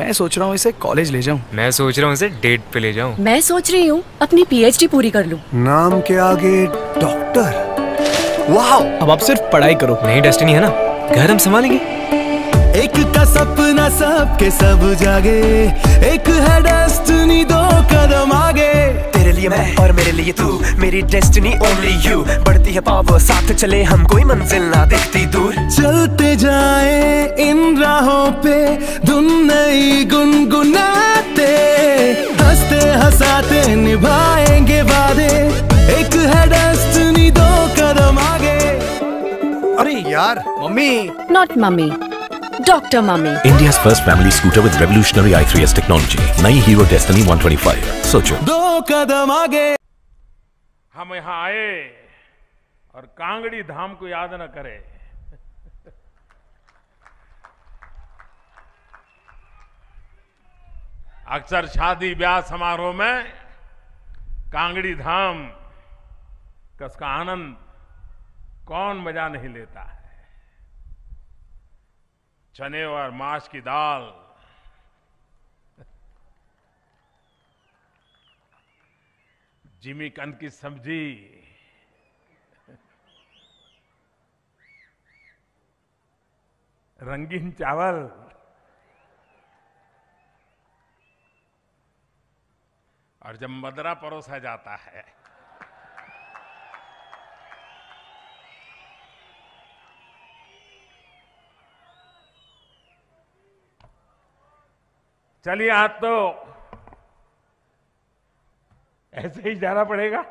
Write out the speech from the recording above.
मैं सोच रहा हूँ इसे कॉलेज ले जाऊँ। मैं सोच रहा हूँ इसे डेट पे ले जाऊँ। मैं सोच रही हूँ अपनी पीएचडी पूरी कर लूँ। नाम के आगे डॉक्टर वाह अब आप सिर्फ़ पढ़ाई करो। नहीं डेस्टिनी है ना? घर हम संभालेंगे। एक का सपना सबके सब जागे। एक है डेस्टिनी दो कदम आगे। तेरे लिए मैं और मेरे लिए तू मेरी डेस्टिनी ओनली यू बढ़ती है पावर साथ चले हम कोई मंजिल ना दिखती दूर। चलते जाए इन पे धुन नई गुनगुनाते हँसते हंसाते निभाएँगे वादे। एक है डेस्टिनी दो कदम आगे। अरे यार mummy. Not mummy doctor mummy India's first family scooter with revolutionary i3s technology. नई हीरो डेस्टिनी 125. सोचो दो कदम आगे। हम यहाँ आए और कांगड़ी धाम को याद न करें। अक्सर शादी ब्याह समारोह में कांगड़ी धाम का उसका आनंद, कौन मज़ा नहीं लेता है? चने और मांस की दाल। जिमीकंद की सब्ज़ी। रंगीन चावल। और जब मदरा परोसा जाता है चलिए आज तो ऐसे ही जाना पड़ेगा।